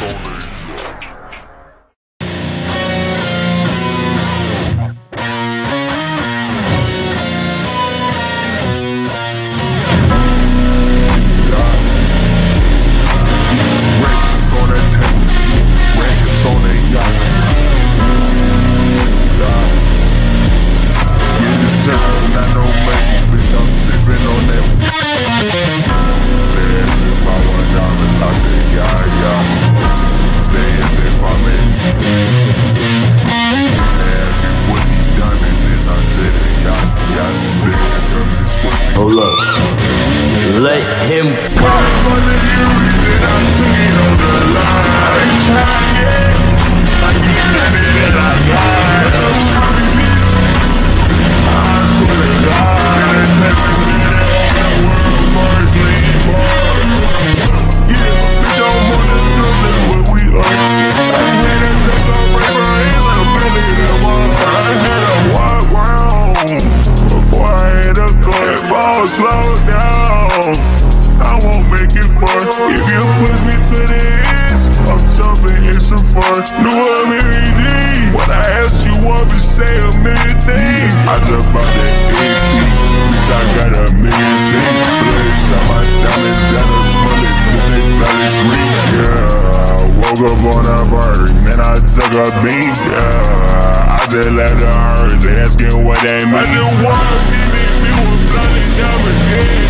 Hold him some fun. New Mary D. What I ask you want to say a million things. I just bought that AP. Bitch, I got a million things. Sledge, shot my diamonds down the toilet. Bitch, they flawless reach. Yeah, I woke up on a bird. Man, I took a beat. Yeah, I just let her hurt. They asking what they mean. I just want to be me, me was bloody diamonds. Yeah,